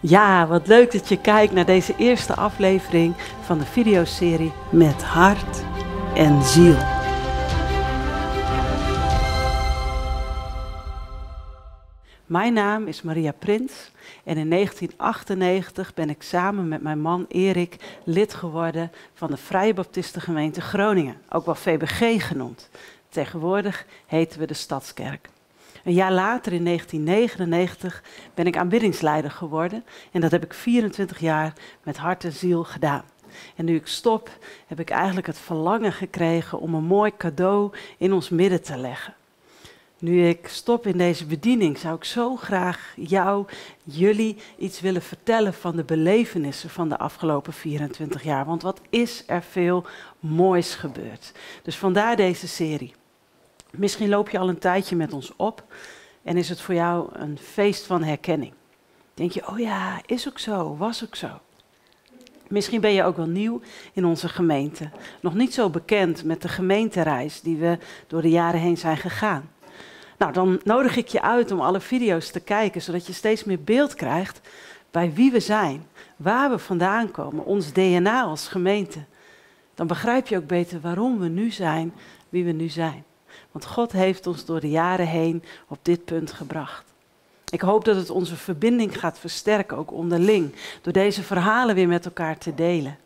Ja, wat leuk dat je kijkt naar deze eerste aflevering van de videoserie Met Hart en Ziel. Mijn naam is Maria Prins en in 1998 ben ik samen met mijn man Erik lid geworden van de Vrije Baptistengemeente Groningen, ook wel VBG genoemd. Tegenwoordig heten we de Stadskerk. Een jaar later, in 1999, ben ik aanbiddingsleider geworden. En dat heb ik 24 jaar met hart en ziel gedaan. En nu ik stop, heb ik eigenlijk het verlangen gekregen om een mooi cadeau in ons midden te leggen. Nu ik stop in deze bediening, zou ik zo graag jou, jullie iets willen vertellen van de belevenissen van de afgelopen 24 jaar. Want wat is er veel moois gebeurd? Dus vandaar deze serie. Misschien loop je al een tijdje met ons op en is het voor jou een feest van herkenning. Denk je, oh ja, is ook zo, was ook zo. Misschien ben je ook wel nieuw in onze gemeente. Nog niet zo bekend met de gemeentereis die we door de jaren heen zijn gegaan. Nou, dan nodig ik je uit om alle video's te kijken, zodat je steeds meer beeld krijgt bij wie we zijn, waar we vandaan komen, ons DNA als gemeente. Dan begrijp je ook beter waarom we nu zijn wie we nu zijn. Want God heeft ons door de jaren heen op dit punt gebracht. Ik hoop dat het onze verbinding gaat versterken, ook onderling, door deze verhalen weer met elkaar te delen.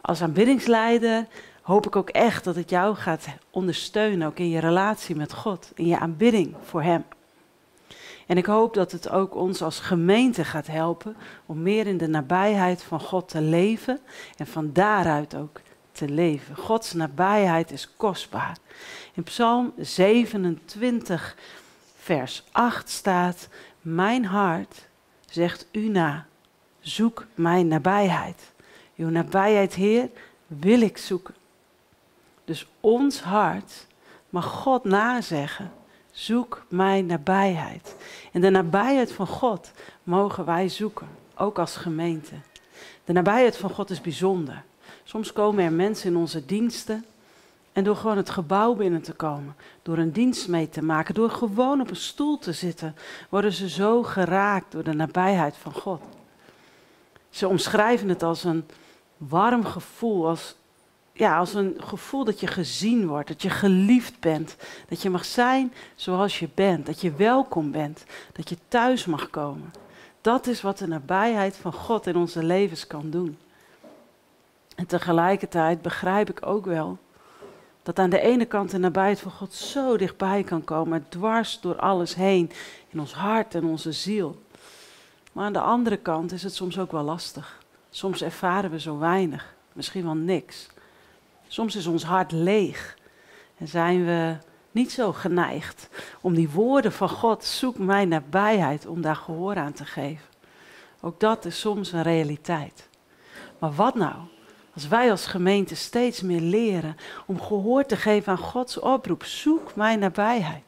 Als aanbiddingsleider hoop ik ook echt dat het jou gaat ondersteunen, ook in je relatie met God, in je aanbidding voor Hem. En ik hoop dat het ook ons als gemeente gaat helpen om meer in de nabijheid van God te leven en van daaruit ook te leven. Gods nabijheid is kostbaar. In Psalm 27, vers 8 staat: Mijn hart zegt u na, zoek mijn nabijheid. Uw nabijheid, Heer, wil ik zoeken. Dus ons hart mag God nazeggen. Zoek mijn nabijheid. En de nabijheid van God mogen wij zoeken, ook als gemeente. De nabijheid van God is bijzonder. Soms komen er mensen in onze diensten en door gewoon het gebouw binnen te komen, door een dienst mee te maken, door gewoon op een stoel te zitten, worden ze zo geraakt door de nabijheid van God. Ze omschrijven het als een warm gevoel, als, ja, als een gevoel dat je gezien wordt, dat je geliefd bent, dat je mag zijn zoals je bent, dat je welkom bent, dat je thuis mag komen. Dat is wat de nabijheid van God in onze levens kan doen. En tegelijkertijd begrijp ik ook wel dat aan de ene kant de nabijheid van God zo dichtbij kan komen, dwars door alles heen, in ons hart en onze ziel. Maar aan de andere kant is het soms ook wel lastig. Soms ervaren we zo weinig, misschien wel niks. Soms is ons hart leeg en zijn we niet zo geneigd om die woorden van God, zoek mijn nabijheid, om daar gehoor aan te geven. Ook dat is soms een realiteit. Maar wat nou als wij als gemeente steeds meer leren om gehoor te geven aan Gods oproep, zoek mijn nabijheid.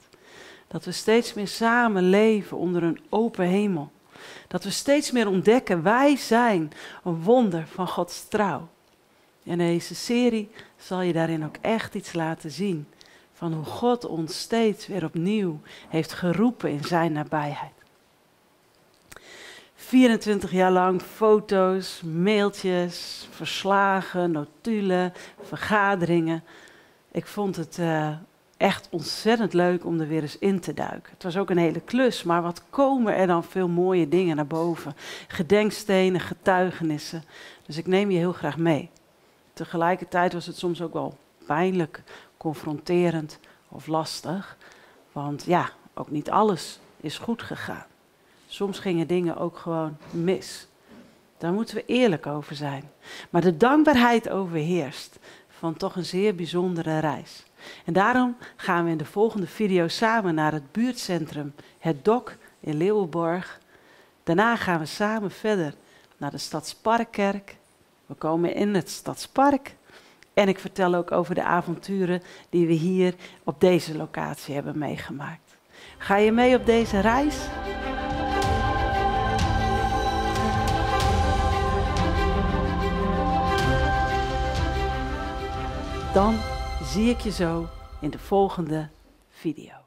Dat we steeds meer samen leven onder een open hemel. Dat we steeds meer ontdekken, wij zijn een wonder van Gods trouw. En deze serie zal je daarin ook echt iets laten zien van hoe God ons steeds weer opnieuw heeft geroepen in zijn nabijheid. 24 jaar lang foto's, mailtjes, verslagen, notulen, vergaderingen. Ik vond het uh, echt ontzettend leuk om er weer eens in te duiken. Het was ook een hele klus, maar wat komen er dan veel mooie dingen naar boven? Gedenkstenen, getuigenissen. Dus ik neem je heel graag mee. Tegelijkertijd was het soms ook wel pijnlijk, confronterend of lastig. Want ja, ook niet alles is goed gegaan. Soms gingen dingen ook gewoon mis. Daar moeten we eerlijk over zijn. Maar de dankbaarheid overheerst van toch een zeer bijzondere reis. En daarom gaan we in de volgende video samen naar het buurtcentrum Het Dok in Leeuwenborg. Daarna gaan we samen verder naar de Stadsparkkerk. We komen in het Stadspark. En ik vertel ook over de avonturen die we hier op deze locatie hebben meegemaakt. Ga je mee op deze reis? Dan zie ik je zo in de volgende video.